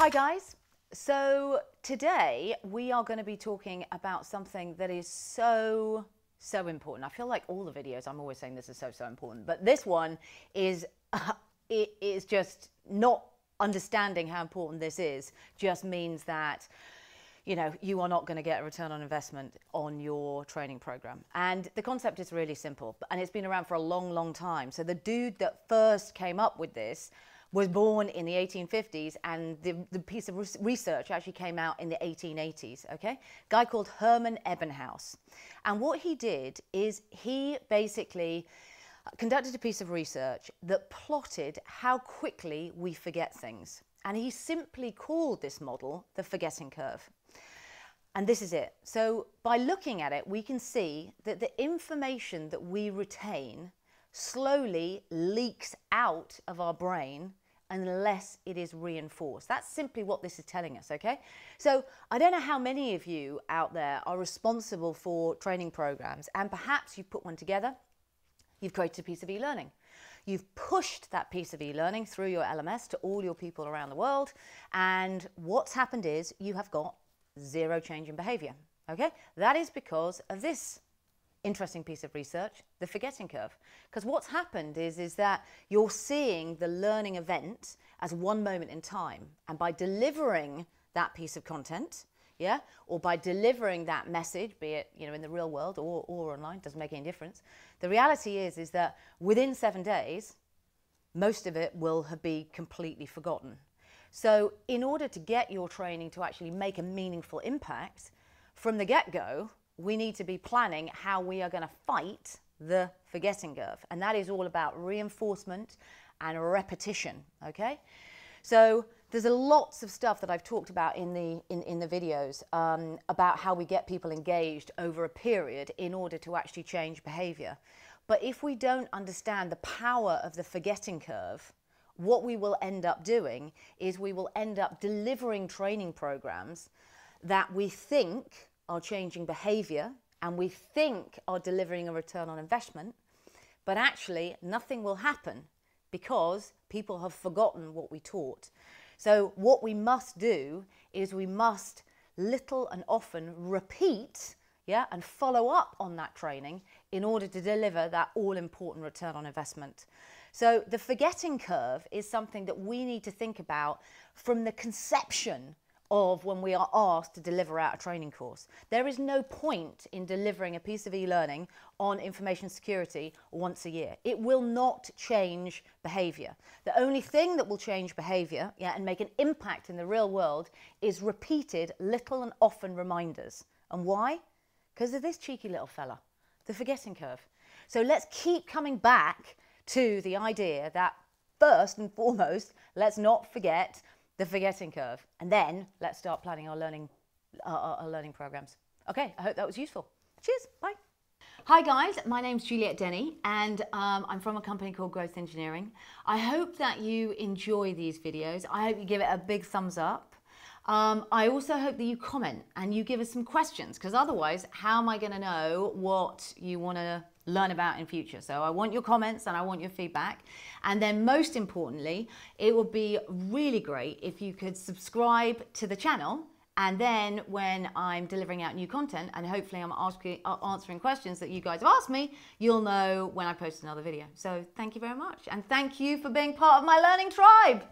Hi, guys. So, today we are going to be talking about something that is so, so important. I feel like all the videos I'm always saying this is so, so important, but this one is, uh, it is just not understanding how important this is, just means that you know, you are not going to get a return on investment on your training program. And the concept is really simple, and it's been around for a long, long time. So the dude that first came up with this was born in the 1850s, and the, the piece of research actually came out in the 1880s, okay? Guy called Hermann Ebbinghaus. And what he did is he basically conducted a piece of research that plotted how quickly we forget things. And he simply called this model the forgetting curve. And this is it. So by looking at it, we can see that the information that we retain slowly leaks out of our brain unless it is reinforced. That's simply what this is telling us, okay? So I don't know how many of you out there are responsible for training programs and perhaps you've put one together, you've created a piece of e-learning. You've pushed that piece of e-learning through your LMS to all your people around the world and what's happened is you have got zero change in behavior. Okay, that is because of this interesting piece of research, the forgetting curve. Because what's happened is, is that you're seeing the learning event as one moment in time. And by delivering that piece of content, yeah, or by delivering that message, be it you know in the real world or, or online, doesn't make any difference. The reality is, is that within seven days, most of it will have been completely forgotten. So in order to get your training to actually make a meaningful impact, from the get-go, we need to be planning how we are going to fight the forgetting curve. And that is all about reinforcement and repetition, okay? So there's a lots of stuff that I've talked about in the, in, in the videos um, about how we get people engaged over a period in order to actually change behavior. But if we don't understand the power of the forgetting curve, what we will end up doing is we will end up delivering training programs that we think are changing behavior and we think are delivering a return on investment, but actually nothing will happen because people have forgotten what we taught. So what we must do is we must little and often repeat yeah, and follow up on that training in order to deliver that all important return on investment. So the forgetting curve is something that we need to think about from the conception of when we are asked to deliver out a training course. There is no point in delivering a piece of e-learning on information security once a year. It will not change behavior. The only thing that will change behavior yeah, and make an impact in the real world is repeated little and often reminders. And why? Because of this cheeky little fella, the forgetting curve. So let's keep coming back to the idea that first and foremost, let's not forget the forgetting curve. And then let's start planning our learning, uh, our learning programs. Okay, I hope that was useful. Cheers, bye. Hi guys, my name's Juliette Denny and um, I'm from a company called Growth Engineering. I hope that you enjoy these videos. I hope you give it a big thumbs up. Um, I also hope that you comment and you give us some questions because otherwise how am I going to know what you want to learn about in future. So I want your comments and I want your feedback. And then most importantly, it would be really great if you could subscribe to the channel and then when I'm delivering out new content and hopefully I'm asking, uh, answering questions that you guys have asked me, you'll know when I post another video. So thank you very much. And thank you for being part of my learning tribe.